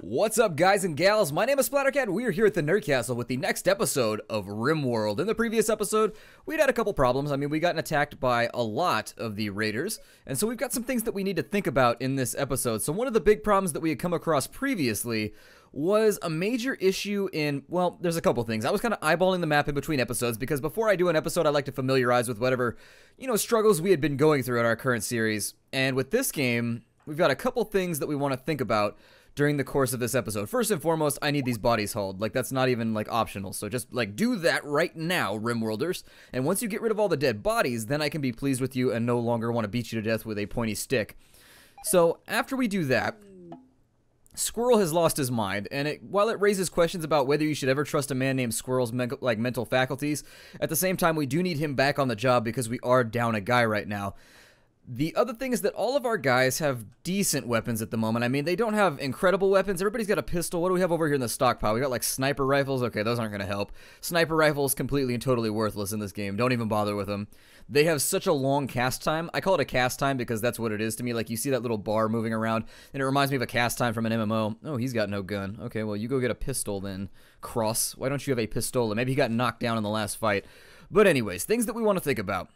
What's up, guys and gals? My name is Splattercat. We're here at the Nerd Castle with the next episode of RimWorld. In the previous episode, we'd had a couple problems. I mean, we gotten attacked by a lot of the raiders, and so we've got some things that we need to think about in this episode. So one of the big problems that we had come across previously was a major issue in, well, there's a couple things. I was kind of eyeballing the map in between episodes because before I do an episode, I like to familiarize with whatever, you know, struggles we had been going through in our current series. And with this game, we've got a couple things that we want to think about during the course of this episode. First and foremost, I need these bodies hauled. Like that's not even like optional. So just like do that right now, Rimworlders. And once you get rid of all the dead bodies, then I can be pleased with you and no longer want to beat you to death with a pointy stick. So after we do that, Squirrel has lost his mind, and it, while it raises questions about whether you should ever trust a man named Squirrel's men like mental faculties, at the same time we do need him back on the job because we are down a guy right now. The other thing is that all of our guys have decent weapons at the moment. I mean, they don't have incredible weapons. Everybody's got a pistol. What do we have over here in the stockpile? We got like sniper rifles. Okay, those aren't going to help. Sniper rifles completely and totally worthless in this game. Don't even bother with them. They have such a long cast time. I call it a cast time because that's what it is to me. Like you see that little bar moving around, and it reminds me of a cast time from an MMO. Oh, he's got no gun. Okay, well you go get a pistol then. Cross. Why don't you have a pistol? Maybe he got knocked down in the last fight. But anyways, things that we want to think about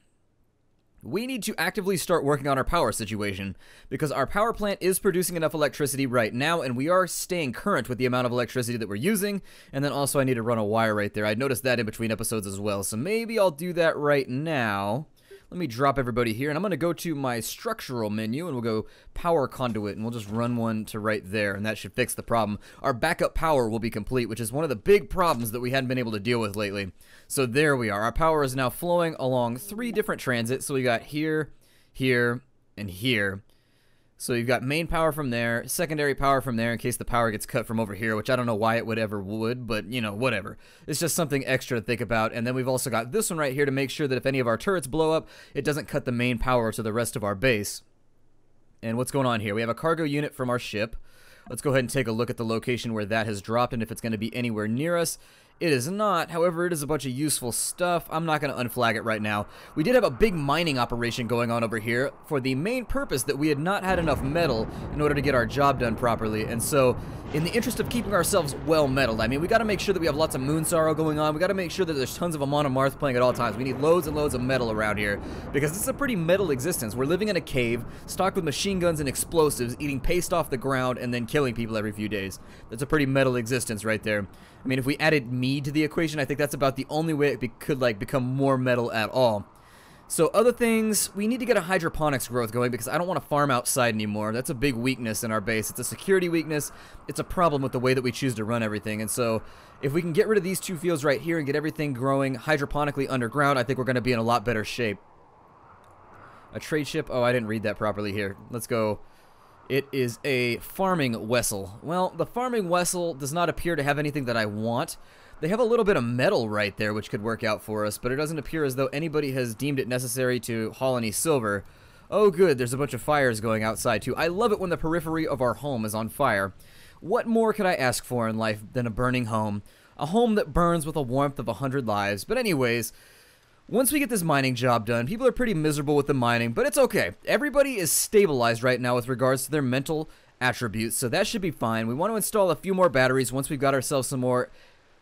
we need to actively start working on our power situation because our power plant is producing enough electricity right now and we are staying current with the amount of electricity that we're using and then also I need to run a wire right there. I noticed that in between episodes as well so maybe I'll do that right now. Let me drop everybody here, and I'm going to go to my structural menu, and we'll go power conduit, and we'll just run one to right there, and that should fix the problem. Our backup power will be complete, which is one of the big problems that we hadn't been able to deal with lately. So there we are. Our power is now flowing along three different transits, so we got here, here, and here. So you've got main power from there, secondary power from there in case the power gets cut from over here, which I don't know why it would ever would, but you know, whatever. It's just something extra to think about. And then we've also got this one right here to make sure that if any of our turrets blow up, it doesn't cut the main power to the rest of our base. And what's going on here? We have a cargo unit from our ship. Let's go ahead and take a look at the location where that has dropped and if it's going to be anywhere near us. It is not. However, it is a bunch of useful stuff. I'm not going to unflag it right now. We did have a big mining operation going on over here for the main purpose that we had not had enough metal in order to get our job done properly. And so, in the interest of keeping ourselves well metaled, I mean, we got to make sure that we have lots of Moonsorrow going on. We got to make sure that there's tons of Amon Amarth playing at all times. We need loads and loads of metal around here because this is a pretty metal existence. We're living in a cave, stocked with machine guns and explosives, eating paste off the ground and then killing people every few days. That's a pretty metal existence right there. I mean, if we added me to the equation, I think that's about the only way it could like become more metal at all. So other things, we need to get a hydroponics growth going because I don't want to farm outside anymore. That's a big weakness in our base. It's a security weakness. It's a problem with the way that we choose to run everything. And so if we can get rid of these two fields right here and get everything growing hydroponically underground, I think we're going to be in a lot better shape. A trade ship? Oh, I didn't read that properly here. Let's go it is a farming vessel. Well, the farming vessel does not appear to have anything that I want. They have a little bit of metal right there, which could work out for us, but it doesn't appear as though anybody has deemed it necessary to haul any silver. Oh good, there's a bunch of fires going outside too. I love it when the periphery of our home is on fire. What more could I ask for in life than a burning home? A home that burns with a warmth of a hundred lives. But anyways, once we get this mining job done, people are pretty miserable with the mining, but it's okay. Everybody is stabilized right now with regards to their mental attributes, so that should be fine. We want to install a few more batteries once we've got ourselves some more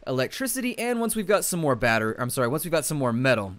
electricity and once we've got some more battery, I'm sorry, once we've got some more metal.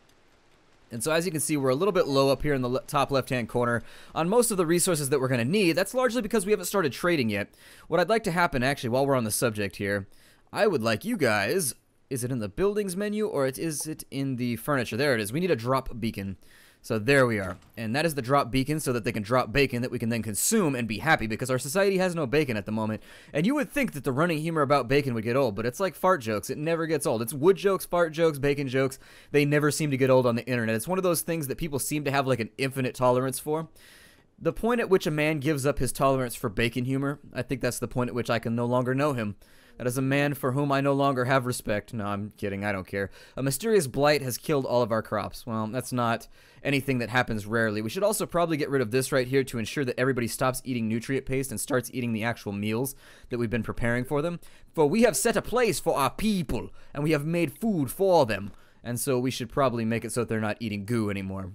And so as you can see, we're a little bit low up here in the top left-hand corner on most of the resources that we're going to need. That's largely because we haven't started trading yet. What I'd like to happen, actually, while we're on the subject here, I would like you guys is it in the buildings menu or it, is it in the furniture? There it is. We need a drop beacon. So there we are. And that is the drop beacon so that they can drop bacon that we can then consume and be happy because our society has no bacon at the moment. And you would think that the running humor about bacon would get old, but it's like fart jokes. It never gets old. It's wood jokes, fart jokes, bacon jokes. They never seem to get old on the internet. It's one of those things that people seem to have like an infinite tolerance for. The point at which a man gives up his tolerance for bacon humor, I think that's the point at which I can no longer know him. That is a man for whom I no longer have respect. No, I'm kidding. I don't care. A mysterious blight has killed all of our crops. Well, that's not anything that happens rarely. We should also probably get rid of this right here to ensure that everybody stops eating nutrient paste and starts eating the actual meals that we've been preparing for them. For we have set a place for our people, and we have made food for them. And so we should probably make it so that they're not eating goo anymore.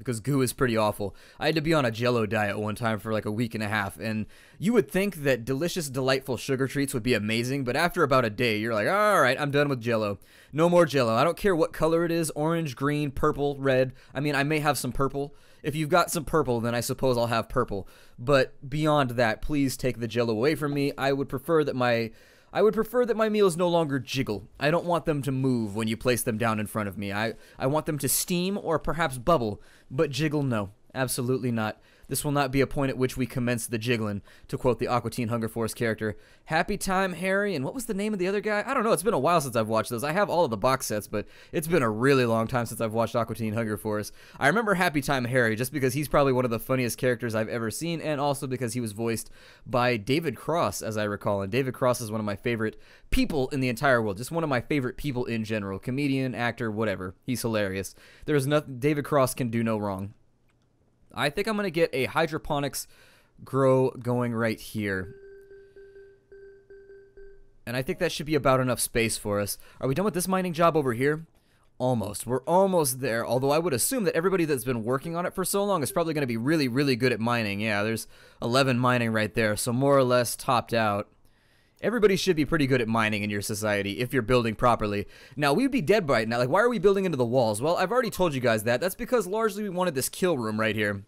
Because goo is pretty awful. I had to be on a jello diet one time for like a week and a half, and you would think that delicious, delightful sugar treats would be amazing, but after about a day, you're like, all right, I'm done with jello. No more jello. I don't care what color it is orange, green, purple, red. I mean, I may have some purple. If you've got some purple, then I suppose I'll have purple. But beyond that, please take the jello away from me. I would prefer that my I would prefer that my meals no longer jiggle. I don't want them to move when you place them down in front of me. I, I want them to steam or perhaps bubble, but jiggle no. Absolutely not. This will not be a point at which we commence the jiggling, to quote the Aqua Teen Hunger Force character. Happy Time Harry, and what was the name of the other guy? I don't know, it's been a while since I've watched those. I have all of the box sets, but it's been a really long time since I've watched Aqua Teen Hunger Force. I remember Happy Time Harry just because he's probably one of the funniest characters I've ever seen, and also because he was voiced by David Cross, as I recall. And David Cross is one of my favorite people in the entire world, just one of my favorite people in general. Comedian, actor, whatever. He's hilarious. There's nothing, David Cross can do no wrong. I think I'm going to get a hydroponics grow going right here. And I think that should be about enough space for us. Are we done with this mining job over here? Almost. We're almost there. Although I would assume that everybody that's been working on it for so long is probably going to be really, really good at mining. Yeah, there's 11 mining right there. So more or less topped out. Everybody should be pretty good at mining in your society if you're building properly. Now, we'd be dead by now. Like, why are we building into the walls? Well, I've already told you guys that. That's because largely we wanted this kill room right here.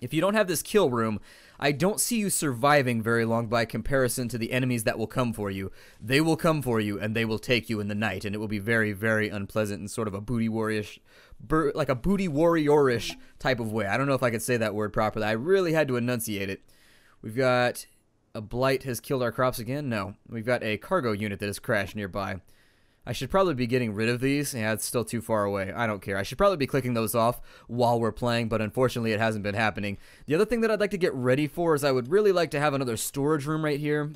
If you don't have this kill room, I don't see you surviving very long by comparison to the enemies that will come for you. They will come for you and they will take you in the night, and it will be very, very unpleasant and sort of a booty warriorish, like a booty warriorish type of way. I don't know if I could say that word properly. I really had to enunciate it. We've got a blight has killed our crops again? No. We've got a cargo unit that has crashed nearby. I should probably be getting rid of these. Yeah, it's still too far away. I don't care. I should probably be clicking those off while we're playing, but unfortunately it hasn't been happening. The other thing that I'd like to get ready for is I would really like to have another storage room right here.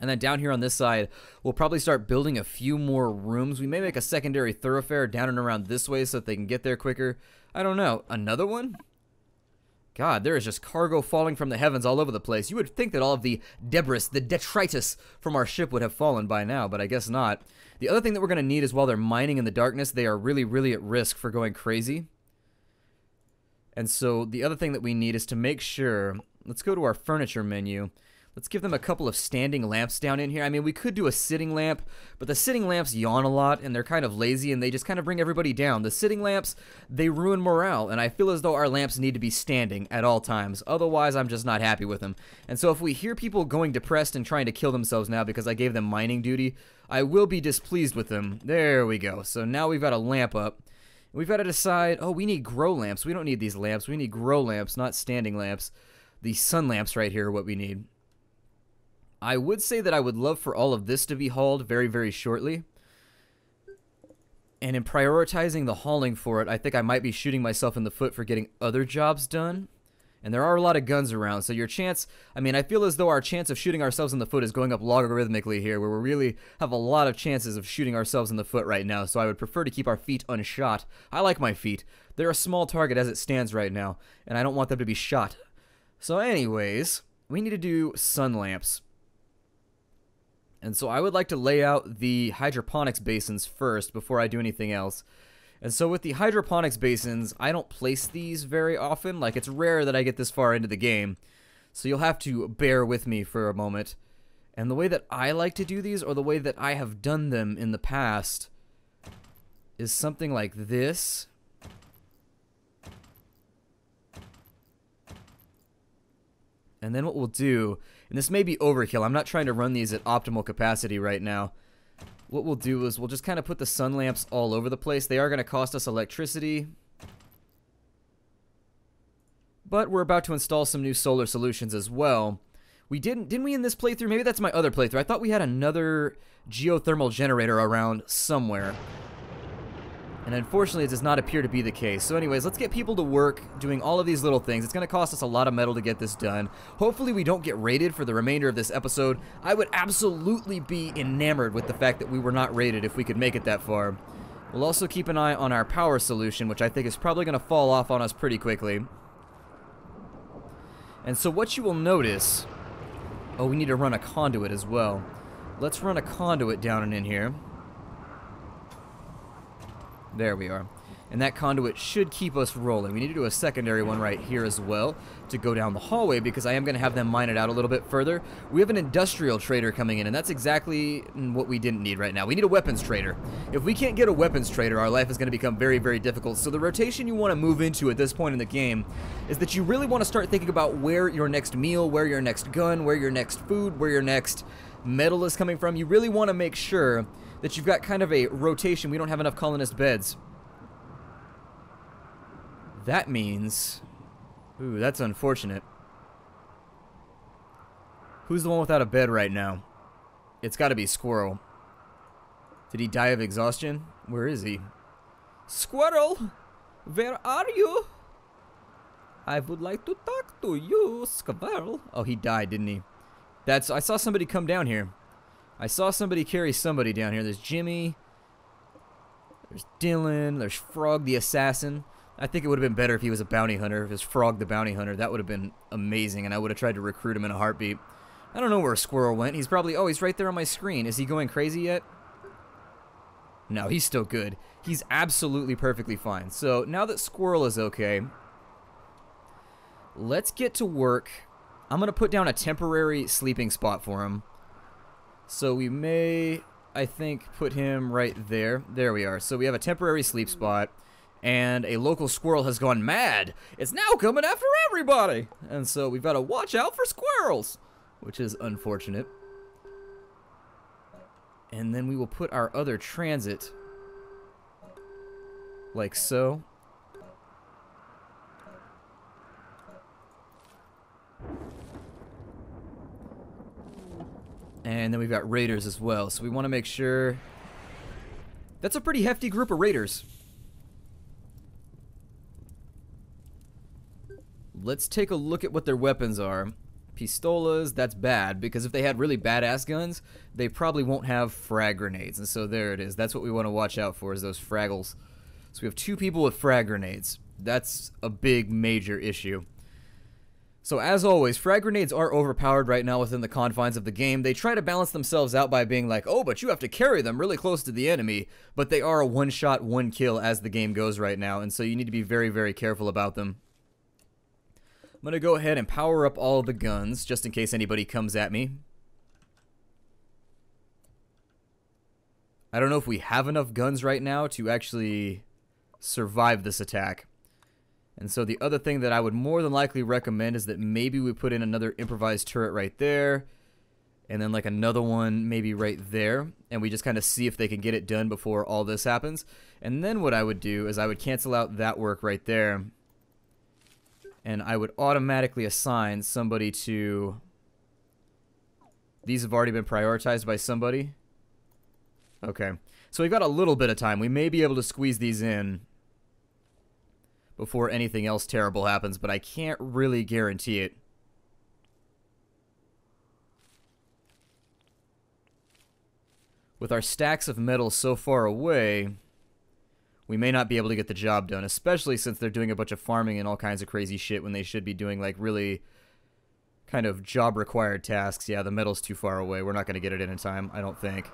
And then down here on this side, we'll probably start building a few more rooms. We may make a secondary thoroughfare down and around this way so that they can get there quicker. I don't know. Another one? God, there is just cargo falling from the heavens all over the place. You would think that all of the debris, the detritus from our ship would have fallen by now, but I guess not. The other thing that we're going to need is while they're mining in the darkness, they are really, really at risk for going crazy. And so the other thing that we need is to make sure, let's go to our furniture menu. Let's give them a couple of standing lamps down in here. I mean, we could do a sitting lamp, but the sitting lamps yawn a lot and they're kind of lazy and they just kind of bring everybody down. The sitting lamps, they ruin morale, and I feel as though our lamps need to be standing at all times. Otherwise, I'm just not happy with them. And so if we hear people going depressed and trying to kill themselves now because I gave them mining duty, I will be displeased with them. There we go. So now we've got a lamp up. We've got to decide, oh, we need grow lamps. We don't need these lamps. We need grow lamps, not standing lamps. The sun lamps right here are what we need. I would say that I would love for all of this to be hauled very, very shortly. And in prioritizing the hauling for it, I think I might be shooting myself in the foot for getting other jobs done. And there are a lot of guns around, so your chance, I mean, I feel as though our chance of shooting ourselves in the foot is going up logarithmically here, where we really have a lot of chances of shooting ourselves in the foot right now, so I would prefer to keep our feet unshot. I like my feet. They're a small target as it stands right now, and I don't want them to be shot. So anyways, we need to do sun lamps. And so I would like to lay out the hydroponics basins first before I do anything else. And so with the hydroponics basins, I don't place these very often. Like, it's rare that I get this far into the game. So you'll have to bear with me for a moment. And the way that I like to do these, or the way that I have done them in the past, is something like this. And then what we'll do and this may be overkill. I'm not trying to run these at optimal capacity right now. What we'll do is we'll just kind of put the sun lamps all over the place. They are going to cost us electricity. But we're about to install some new solar solutions as well. We didn't, didn't we in this playthrough? Maybe that's my other playthrough. I thought we had another geothermal generator around somewhere. And unfortunately, it does not appear to be the case. So anyways, let's get people to work doing all of these little things. It's going to cost us a lot of metal to get this done. Hopefully, we don't get raided for the remainder of this episode. I would absolutely be enamored with the fact that we were not raided if we could make it that far. We'll also keep an eye on our power solution, which I think is probably going to fall off on us pretty quickly. And so what you will notice... Oh, we need to run a conduit as well. Let's run a conduit down and in here. There we are. and that conduit should keep us rolling. We need to do a secondary one right here as well to go down the hallway because I am going to have them mine it out a little bit further. We have an industrial trader coming in, and that's exactly what we didn't need right now. We need a weapons trader. If we can't get a weapons trader, our life is going to become very, very difficult. So the rotation you want to move into at this point in the game is that you really want to start thinking about where your next meal, where your next gun, where your next food, where your next metal is coming from. You really want to make sure that you've got kind of a rotation. We don't have enough colonist beds. That means... Ooh, that's unfortunate. Who's the one without a bed right now? It's got to be Squirrel. Did he die of exhaustion? Where is he? Squirrel! Where are you? I would like to talk to you, Squirrel. Oh, he died, didn't he? That's. I saw somebody come down here. I saw somebody carry somebody down here. There's Jimmy. There's Dylan. There's Frog the Assassin. I think it would have been better if he was a bounty hunter. If it was Frog the bounty hunter, that would have been amazing, and I would have tried to recruit him in a heartbeat. I don't know where Squirrel went. He's probably... Oh, he's right there on my screen. Is he going crazy yet? No, he's still good. He's absolutely perfectly fine. So, now that Squirrel is okay, let's get to work. I'm going to put down a temporary sleeping spot for him. So we may, I think, put him right there. There we are. So we have a temporary sleep spot, and a local squirrel has gone mad. It's now coming after everybody! And so we've got to watch out for squirrels, which is unfortunate. And then we will put our other transit like so. And then we've got raiders as well. So we want to make sure... That's a pretty hefty group of raiders. Let's take a look at what their weapons are. Pistolas, that's bad, because if they had really badass guns, they probably won't have frag grenades. And so there it is. That's what we want to watch out for, is those fraggles. So we have two people with frag grenades. That's a big, major issue. So as always, frag grenades are overpowered right now within the confines of the game. They try to balance themselves out by being like, oh, but you have to carry them really close to the enemy, but they are a one-shot, one-kill as the game goes right now, and so you need to be very, very careful about them. I'm going to go ahead and power up all the guns, just in case anybody comes at me. I don't know if we have enough guns right now to actually survive this attack. And so the other thing that I would more than likely recommend is that maybe we put in another improvised turret right there. And then like another one maybe right there. And we just kind of see if they can get it done before all this happens. And then what I would do is I would cancel out that work right there. And I would automatically assign somebody to... These have already been prioritized by somebody. Okay. So we've got a little bit of time. We may be able to squeeze these in before anything else terrible happens, but I can't really guarantee it. With our stacks of metal so far away, we may not be able to get the job done, especially since they're doing a bunch of farming and all kinds of crazy shit when they should be doing, like, really kind of job-required tasks. Yeah, the metal's too far away. We're not going to get it in in time, I don't think.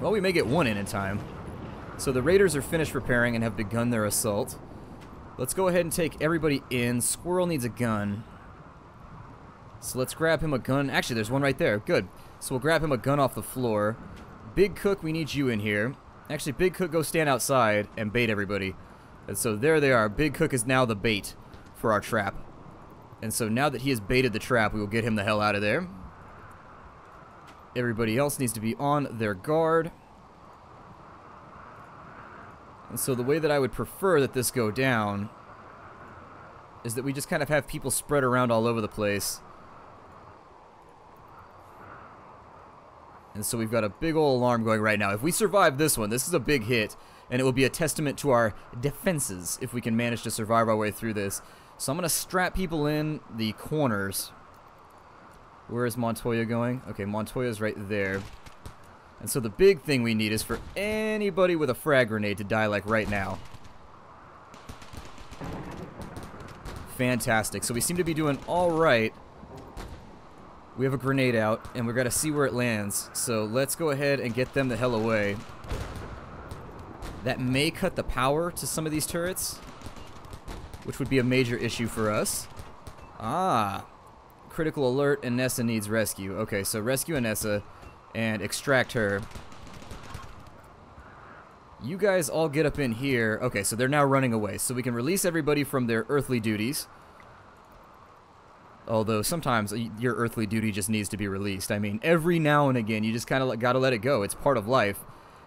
Well, we may get one in in time. So the raiders are finished repairing and have begun their assault. Let's go ahead and take everybody in. Squirrel needs a gun. So let's grab him a gun. Actually, there's one right there. Good. So we'll grab him a gun off the floor. Big Cook, we need you in here. Actually, Big Cook, go stand outside and bait everybody. And so there they are. Big Cook is now the bait for our trap. And so now that he has baited the trap, we will get him the hell out of there. Everybody else needs to be on their guard. And so the way that I would prefer that this go down is that we just kind of have people spread around all over the place. And so we've got a big old alarm going right now. If we survive this one, this is a big hit, and it will be a testament to our defenses if we can manage to survive our way through this. So I'm going to strap people in the corners. Where is Montoya going? Okay, Montoya's right there. And so the big thing we need is for anybody with a frag grenade to die like right now. Fantastic. So we seem to be doing all right We have a grenade out, and we're gonna see where it lands. So let's go ahead and get them the hell away. That may cut the power to some of these turrets, which would be a major issue for us. Ah, critical alert, and Nessa needs rescue. Okay, so rescue Anessa and extract her. You guys all get up in here. Okay, so they're now running away. So we can release everybody from their earthly duties. Although sometimes your earthly duty just needs to be released. I mean, every now and again, you just kind of got to let it go. It's part of life.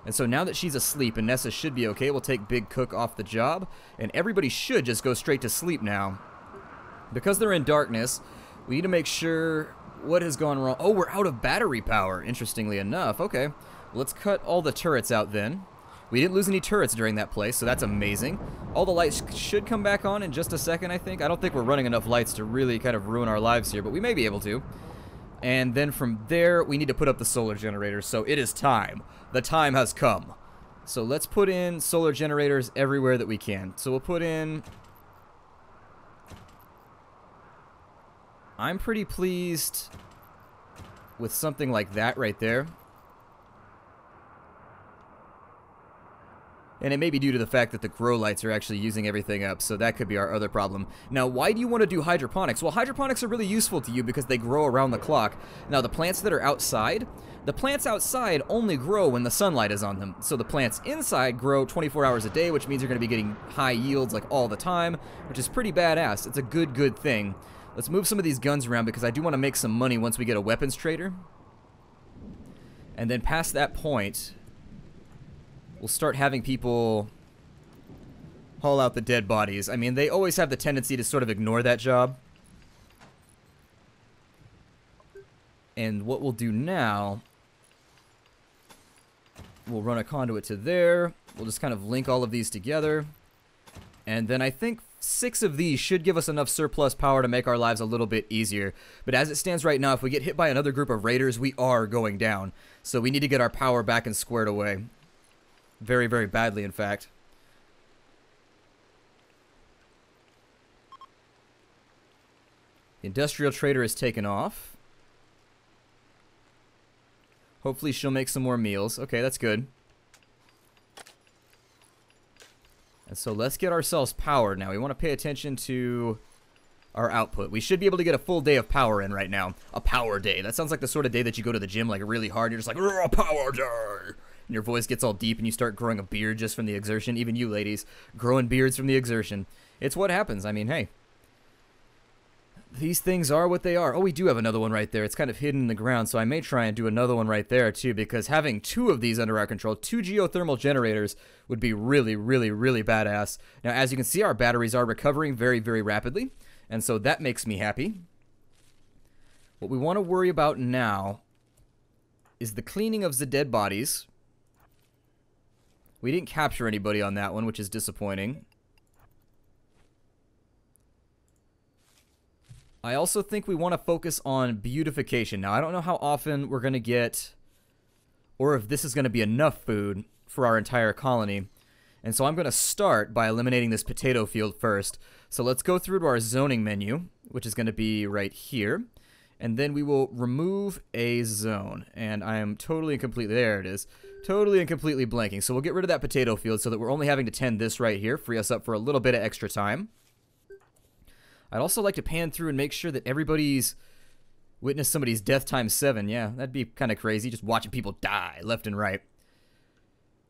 And so now that she's asleep and Nessa should be okay, we'll take Big Cook off the job. And everybody should just go straight to sleep now. Because they're in darkness, we need to make sure what has gone wrong. Oh, we're out of battery power, interestingly enough. Okay, let's cut all the turrets out then. We didn't lose any turrets during that play, so that's amazing. All the lights should come back on in just a second, I think. I don't think we're running enough lights to really kind of ruin our lives here, but we may be able to. And then from there, we need to put up the solar generators, so it is time. The time has come. So let's put in solar generators everywhere that we can. So we'll put in... I'm pretty pleased with something like that right there. And it may be due to the fact that the grow lights are actually using everything up, so that could be our other problem. Now, why do you want to do hydroponics? Well, hydroponics are really useful to you because they grow around the clock. Now, the plants that are outside, the plants outside only grow when the sunlight is on them. So the plants inside grow 24 hours a day, which means you're going to be getting high yields like all the time, which is pretty badass. It's a good, good thing. Let's move some of these guns around because I do want to make some money once we get a weapons trader. And then past that point, we'll start having people haul out the dead bodies. I mean, they always have the tendency to sort of ignore that job. And what we'll do now, we'll run a conduit to there. We'll just kind of link all of these together. And then I think six of these should give us enough surplus power to make our lives a little bit easier. But as it stands right now, if we get hit by another group of raiders, we are going down. So we need to get our power back and squared away. Very, very badly, in fact. The industrial trader is taken off. Hopefully she'll make some more meals. Okay, that's good. And so let's get ourselves powered now. We want to pay attention to our output. We should be able to get a full day of power in right now. A power day. That sounds like the sort of day that you go to the gym like really hard. You're just like, a power day and your voice gets all deep and you start growing a beard just from the exertion. Even you ladies, growing beards from the exertion. It's what happens. I mean, hey. These things are what they are. Oh, we do have another one right there. It's kind of hidden in the ground, so I may try and do another one right there, too, because having two of these under our control, two geothermal generators, would be really, really, really badass. Now, as you can see, our batteries are recovering very, very rapidly, and so that makes me happy. What we want to worry about now is the cleaning of the dead bodies, we didn't capture anybody on that one, which is disappointing. I also think we want to focus on beautification. Now, I don't know how often we're going to get, or if this is going to be enough food for our entire colony. And so I'm going to start by eliminating this potato field first. So let's go through to our zoning menu, which is going to be right here. And then we will remove a zone. And I am totally and completely, there it is. Totally and completely blanking. So we'll get rid of that potato field so that we're only having to tend this right here. Free us up for a little bit of extra time. I'd also like to pan through and make sure that everybody's witnessed somebody's death times seven. Yeah, that'd be kind of crazy. Just watching people die left and right.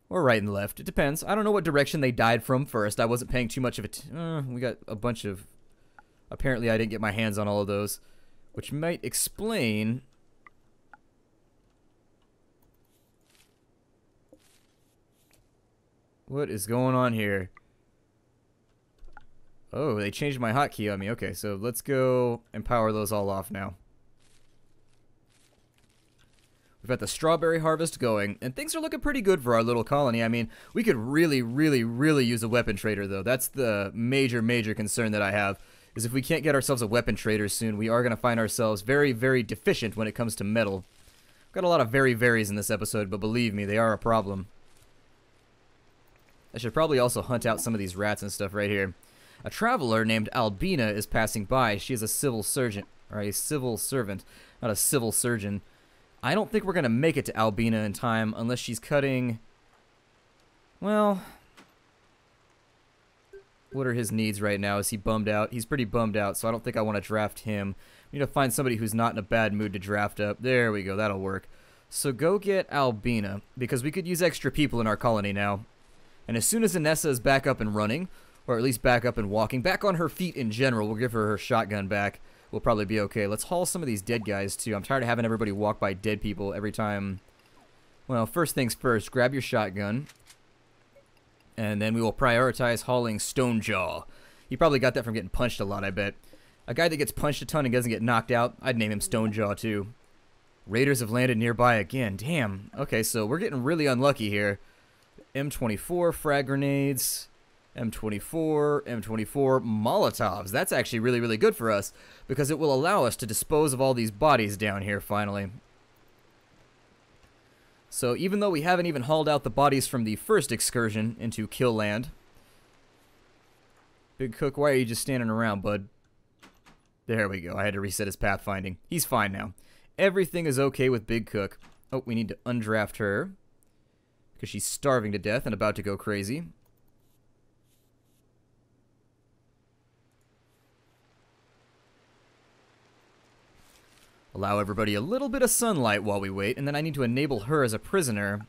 Or right and left. It depends. I don't know what direction they died from first. I wasn't paying too much of it. Uh, we got a bunch of... Apparently I didn't get my hands on all of those. Which might explain What is going on here? Oh, they changed my hotkey on me. Okay, so let's go and power those all off now. We've got the strawberry harvest going, and things are looking pretty good for our little colony. I mean, we could really, really, really use a weapon trader, though. That's the major, major concern that I have, is if we can't get ourselves a weapon trader soon, we are going to find ourselves very, very deficient when it comes to metal. We've Got a lot of very varies in this episode, but believe me, they are a problem. I should probably also hunt out some of these rats and stuff right here. A traveler named Albina is passing by. She is a civil surgeon, or a civil servant, not a civil surgeon. I don't think we're going to make it to Albina in time unless she's cutting... Well... What are his needs right now? Is he bummed out? He's pretty bummed out, so I don't think I want to draft him. We need to find somebody who's not in a bad mood to draft up. There we go. That'll work. So go get Albina, because we could use extra people in our colony now. And as soon as Anessa is back up and running, or at least back up and walking, back on her feet in general, we'll give her her shotgun back. We'll probably be okay. Let's haul some of these dead guys, too. I'm tired of having everybody walk by dead people every time. Well, first things first, grab your shotgun. And then we will prioritize hauling Stonejaw. He probably got that from getting punched a lot, I bet. A guy that gets punched a ton and doesn't get knocked out, I'd name him Stonejaw, too. Raiders have landed nearby again. Damn. Okay, so we're getting really unlucky here. M24 frag grenades. M24, M24, Molotovs. That's actually really, really good for us because it will allow us to dispose of all these bodies down here finally. So even though we haven't even hauled out the bodies from the first excursion into Kill Land, Big Cook, why are you just standing around, bud? There we go. I had to reset his pathfinding. He's fine now. Everything is okay with Big Cook. Oh, we need to undraft her because she's starving to death and about to go crazy. Allow everybody a little bit of sunlight while we wait, and then I need to enable her as a prisoner.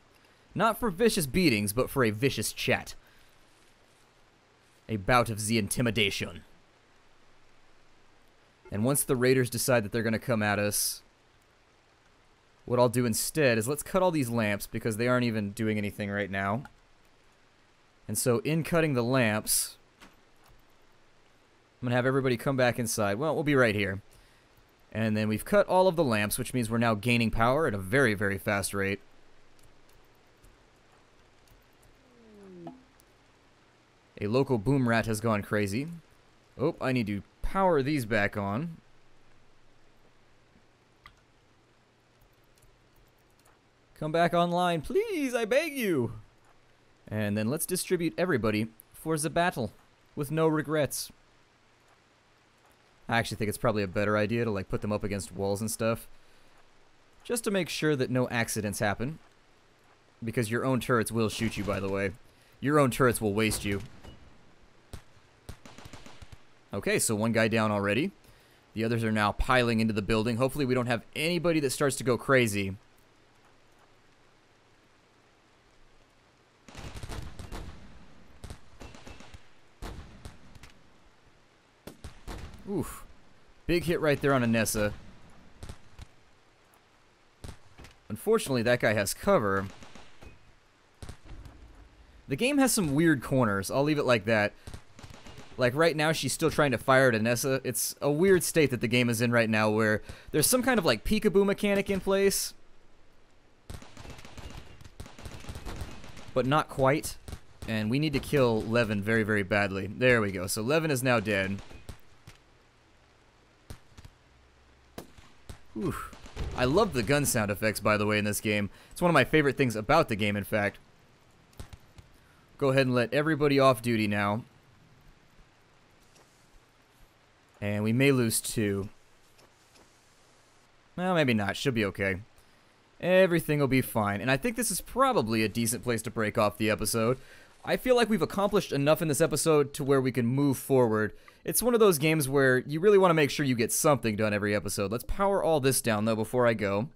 Not for vicious beatings, but for a vicious chat. A bout of the intimidation. And once the raiders decide that they're going to come at us, what I'll do instead is let's cut all these lamps because they aren't even doing anything right now. And so in cutting the lamps, I'm going to have everybody come back inside. Well, we'll be right here. And then we've cut all of the lamps, which means we're now gaining power at a very, very fast rate. A local boom rat has gone crazy. Oh, I need to power these back on. Come back online, please, I beg you. And then let's distribute everybody for the battle with no regrets. I actually think it's probably a better idea to like put them up against walls and stuff. Just to make sure that no accidents happen. Because your own turrets will shoot you, by the way. Your own turrets will waste you. Okay, so one guy down already. The others are now piling into the building. Hopefully we don't have anybody that starts to go crazy. Oof. Big hit right there on Anessa. Unfortunately, that guy has cover. The game has some weird corners. I'll leave it like that. Like, right now, she's still trying to fire at Anessa. It's a weird state that the game is in right now where there's some kind of, like, peekaboo mechanic in place. But not quite. And we need to kill Levin very, very badly. There we go. So Levin is now dead. Whew. I love the gun sound effects, by the way, in this game. It's one of my favorite things about the game, in fact. Go ahead and let everybody off duty now. And we may lose two. Well, maybe not. Should be okay. Everything will be fine. And I think this is probably a decent place to break off the episode. I feel like we've accomplished enough in this episode to where we can move forward. It's one of those games where you really want to make sure you get something done every episode. Let's power all this down, though, before I go.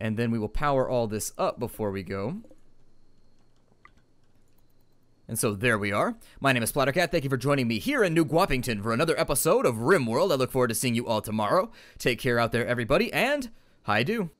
And then we will power all this up before we go. And so there we are. My name is Splattercat. Thank you for joining me here in New Guapington for another episode of RimWorld. I look forward to seeing you all tomorrow. Take care out there, everybody, and hi do.